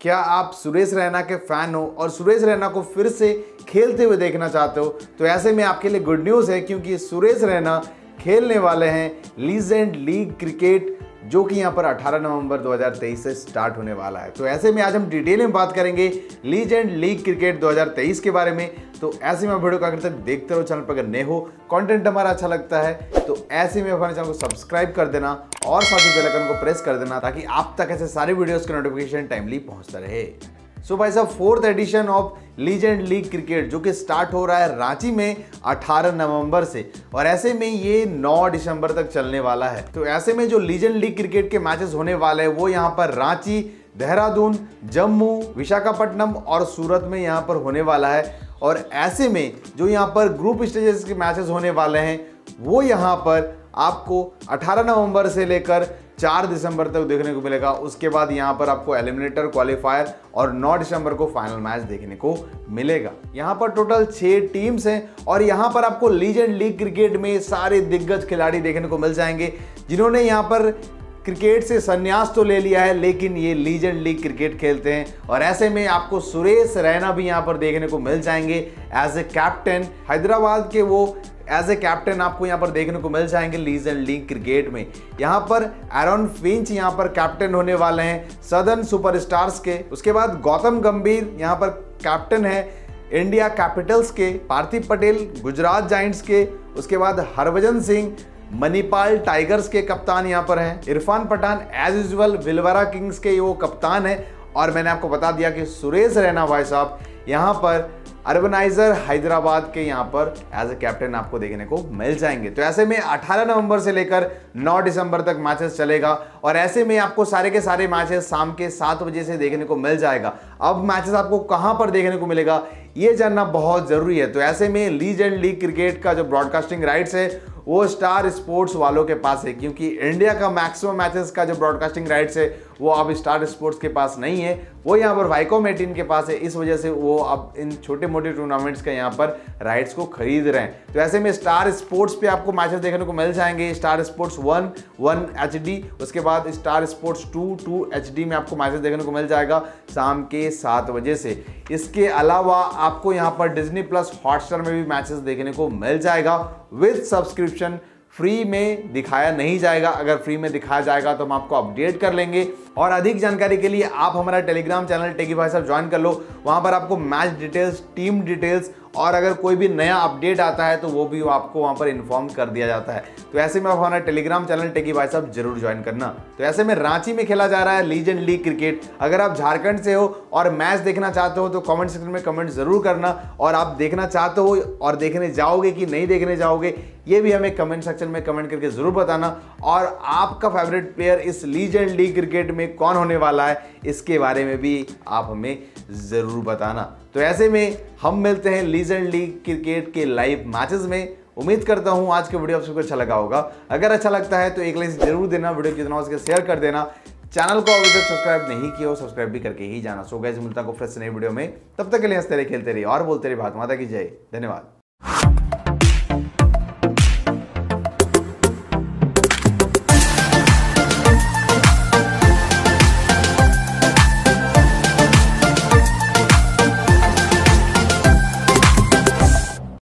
क्या आप सुरेश रैना के फ़ैन हो और सुरेश रैना को फिर से खेलते हुए देखना चाहते हो? तो ऐसे में आपके लिए गुड न्यूज़ है, क्योंकि सुरेश रैना खेलने वाले हैं लीजेंड लीग क्रिकेट जो कि यहाँ पर 18 नवंबर 2023 से स्टार्ट होने वाला है। तो ऐसे में आज हम डिटेल में बात करेंगे लीज एंड लीग क्रिकेट 2023 के बारे में। तो ऐसे में वीडियो का तक देखते रहो, चैनल पर अगर नए हो कंटेंट हमारा अच्छा लगता है तो ऐसे में हमारे चैनल को सब्सक्राइब कर देना और साथ ही बेलकन को प्रेस कर देना ताकि आप तक ऐसे सारे वीडियोज़ का नोटिफिकेशन टाइमली पहुँचता रहे। सो भाई साहब fourth edition of legend league cricket जो कि स्टार्ट हो रहा है रांची में 18 नवंबर से। और ऐसे में ये 9 दिसंबर तक चलने वाला है। तो ऐसे में जो लीजेंड लीग क्रिकेट के मैचेस होने वाले हैं, वो यहाँ पर रांची, देहरादून, जम्मू, विशाखापट्टनम और सूरत में यहाँ पर होने वाला है। और ऐसे में जो यहाँ पर ग्रुप स्टेजेस के मैचेस होने वाले हैं, वो यहाँ पर आपको 18 नवंबर से लेकर 4 दिसंबर तक देखने को मिलेगा। उसके बाद यहाँ पर आपको एलिमिनेटर क्वालिफायर और 9 दिसंबर को फाइनल मैच देखने को मिलेगा। यहाँ पर टोटल छह टीम्स हैं और यहाँ पर आपको लीजेंड लीग क्रिकेट में सारे दिग्गज खिलाड़ी देखने को मिल जाएँगे, जिन्होंने यहाँ पर क्रिकेट से संन्यास तो ले लिया है, लेकिन ये लीजेंड लीग क्रिकेट खेलते हैं। और ऐसे में आपको सुरेश रैना भी यहाँ पर देखने को मिल जाएँगे। एज ए कैप्टन हैदराबाद के वो एज ए कैप्टन आपको यहाँ पर देखने को मिल जाएँगे लीजेंड लीग क्रिकेट में। यहाँ पर एरन फिंच यहाँ पर कैप्टन होने वाले हैं सदर्न सुपरस्टार्स के। उसके बाद गौतम गंभीर यहाँ पर कैप्टन है इंडिया कैपिटल्स के। पार्थिव पटेल गुजरात जाइंट्स के। उसके बाद हरभजन सिंह मणिपाल टाइगर्स के कप्तान यहाँ पर हैं। Irfan Pathan as usual Bhilwara Kings के वो कप्तान है। और मैंने आपको बता दिया कि सुरेश रैना भाई साहब यहाँ पर अर्बनाइजर हैदराबाद के यहाँ पर एज ए कैप्टन आपको देखने को मिल जाएँगे। तो ऐसे में 18 नवंबर से लेकर 9 दिसंबर तक मैचेस चलेगा और ऐसे में आपको सारे के सारे मैचेस शाम के सात बजे से देखने को मिल जाएगा। अब मैचेस आपको कहाँ पर देखने को मिलेगा, ये जानना बहुत ज़रूरी है। तो ऐसे में लीज एंड लीग क्रिकेट का जो ब्रॉडकास्टिंग राइट्स है, वो स्टार स्पोर्ट्स वालों के पास है, क्योंकि इंडिया का मैक्सिमम मैचेस का जो ब्रॉडकास्टिंग राइट्स है वो अब स्टार स्पोर्ट्स के पास नहीं है। वो यहाँ पर वाइकोम एटीन के पास है। इस वजह से वो अब इन छोटे मोटे टूर्नामेंट्स का यहाँ पर राइट्स को खरीद रहे हैं। तो ऐसे में स्टार स्पोर्ट्स पे आपको मैचेस देखने को मिल जाएँगे। Star Sports one one H उसके बाद Star Sports two two H में आपको मैचेस देखने को मिल जाएगा शाम के सात बजे से। इसके अलावा आपको यहाँ पर डिजनी प्लस हॉटस्टार में भी मैचेस देखने को मिल जाएगा। विथ सब्सक्रिप्शन फ्री में दिखाया नहीं जाएगा। अगर फ्री में दिखाया जाएगा तो हम आपको अपडेट कर लेंगे। और अधिक जानकारी के लिए आप हमारा टेलीग्राम चैनल टेकी भाई साहब ज्वाइन कर लो। वहाँ पर आपको मैच डिटेल्स, टीम डिटेल्स और अगर कोई भी नया अपडेट आता है तो वो भी आपको वहाँ पर इन्फॉर्म कर दिया जाता है। तो ऐसे में हमारा टेलीग्राम चैनल टेकी भाई साहब ज़रूर ज्वाइन करना। तो ऐसे में रांची में खेला जा रहा है लीजेंड लीग क्रिकेट अगर आप झारखंड से हो और मैच देखना चाहते हो तो कमेंट सेक्शन में कमेंट ज़रूर करना। और आप देखना चाहते हो और देखने जाओगे कि नहीं देखने जाओगे, ये भी हमें कमेंट सेक्शन में कमेंट करके ज़रूर बताना। और आपका फेवरेट प्लेयर इस लीजेंड लीग क्रिकेट में कौन होने वाला है, इसके बारे में भी आप हमें ज़रूर बताना। तो ऐसे में हम मिलते हैं लीजेंड लीग क्रिकेट के लाइव मैचेस में। उम्मीद करता हूँ आज का वीडियो आप सबको अच्छा लगा होगा। अगर अच्छा लगता है तो एक लाइक ज़रूर देना वीडियो जितना हो शेयर कर देना। चैनल को अभी तक सब्सक्राइब नहीं किया हो सब्सक्राइब भी करके ही जाना। सो गैस मिलता को फ्रेश नई वीडियो में। तब तक के लिए हँसते रहे खेलते रहे और बोलते रहे भारत माता की जय। धन्यवाद।